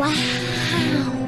哇哦。